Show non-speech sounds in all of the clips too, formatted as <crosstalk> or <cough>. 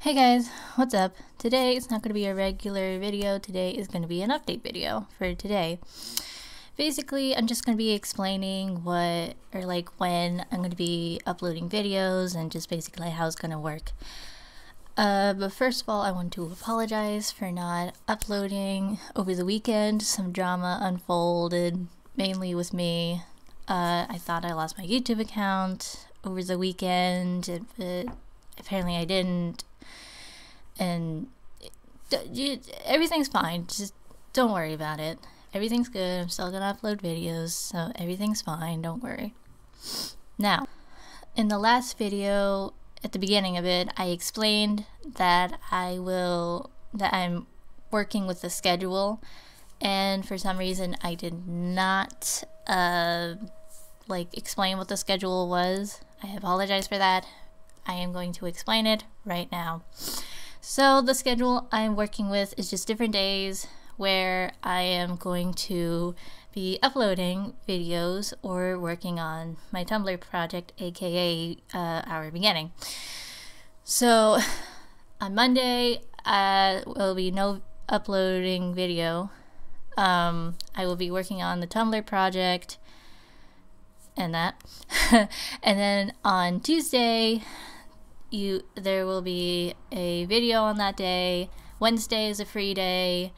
Hey guys, what's up? Today it's not going to be a regular video, today is going to be an update video for today. Basically, I'm just going to be explaining what, or like when I'm going to be uploading videos and just basically how it's going to work. Uh, but first of all, I want to apologize for not uploading over the weekend. Some drama unfolded, mainly with me. Uh, I thought I lost my YouTube account over the weekend, but apparently I didn't and you, everything's fine. Just don't worry about it. Everything's good. I'm still gonna upload videos, so everything's fine. Don't worry. Now, in the last video, at the beginning of it, I explained that I will that I'm working with the schedule, and for some reason, I did not uh, like explain what the schedule was. I apologize for that. I am going to explain it right now. So the schedule I'm working with is just different days where I am going to be uploading videos or working on my Tumblr project, aka uh, Our Beginning. So on Monday, uh, will be no uploading video. Um, I will be working on the Tumblr project and that. <laughs> and then on Tuesday, you there will be a video on that day. Wednesday is a free day.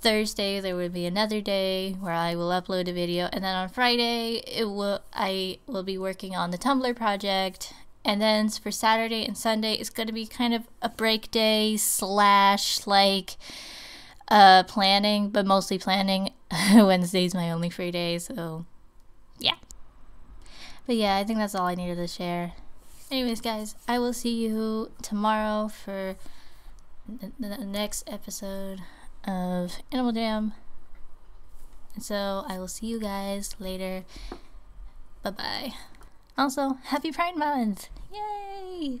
Thursday there will be another day where I will upload a video. And then on Friday it will I will be working on the Tumblr project. And then for Saturday and Sunday it's going to be kind of a break day slash like uh planning but mostly planning. <laughs> Wednesday's my only free day so yeah. But yeah I think that's all I needed to share Anyways, guys, I will see you tomorrow for the next episode of Animal Jam. And so I will see you guys later. Bye bye. Also, happy Pride Month! Yay!